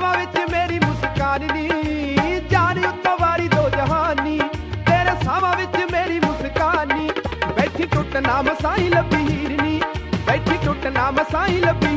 ਅੱਖਾਂ ਵਿੱਚ ਮੇਰੀ ਮੁਸਕਾਨੀ ਜਾਨ ਉੱਤੋਂ ਵਾਰੀ ਦੋ ਜਹਾਨੀ, ਤੇਰੇ ਸਾਹਾਂ ਵਿੱਚ ਮੇਰੀ ਮੁਸਕਾਨੀ ਬੈਠੀ ਟੁੱਟ ਨਾ ਮਸਾਈ ਲੱਭੀ ਹੀਰਨੀ ਬੈਠੀ ਟੁੱਟ ਨਾਮ ਸਾਈ ਲੱਭੀ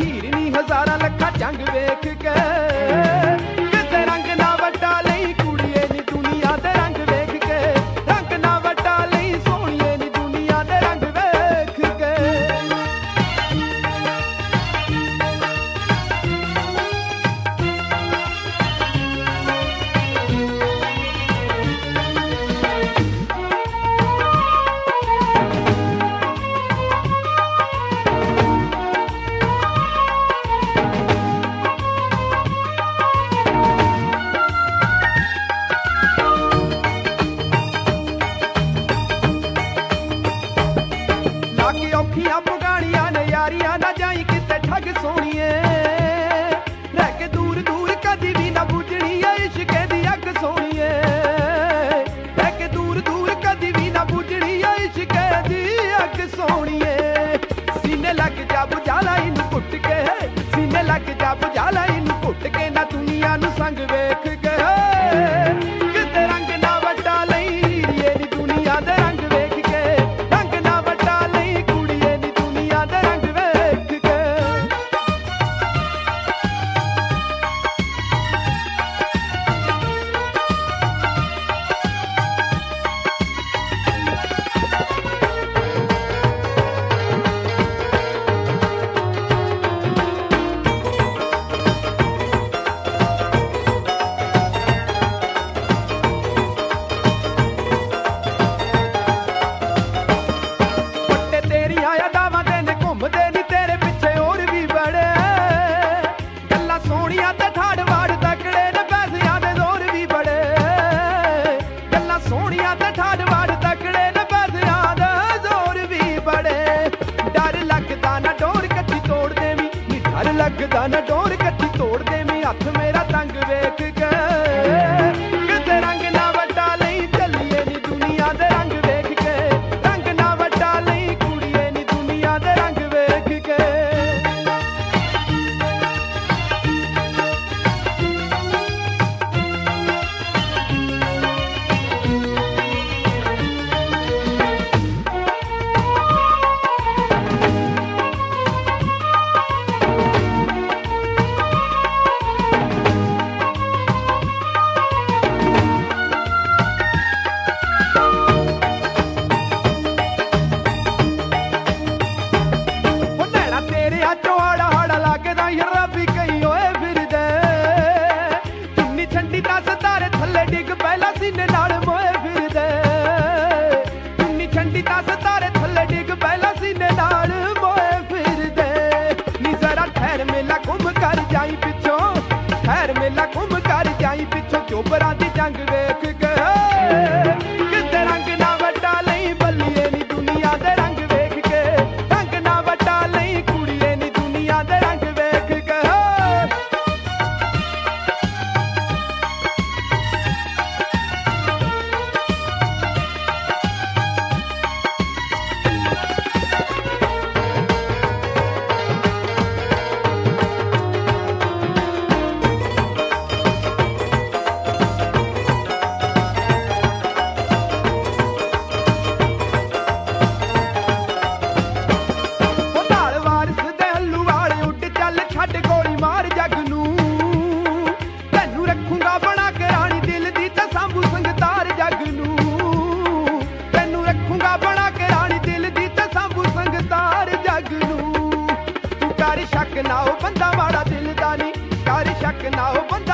कुट के ਲੱਗਦਾ ਨਾ ਡੋਰ ਕੱਟੀ ਤੋੜ ਦੇ ਮੈਂ ਹੱਥ ਮੇਰਾ ਤੰਗ ਵੇਖ ਕੇ। ਸੀਨੇ ਨਾਲ ਮੋਏ ਫਿਰਦੇ ਚੁੰਨੀ ਛੰਡੀ ਤਾਂ ਸਤਾਰੇ ਥੱਲੇ ਡਿੱਗ ਪਹਿਲਾ ਸੀਨੇ ਨਾਲ ਮੋਏ ਫਿਰਦੇ ਨੀ ਜ਼ਰਾ ਠਹਿਰ ਮੇਲਾ ਘੁੰਮ ਕਰ ਜਾਈ can now open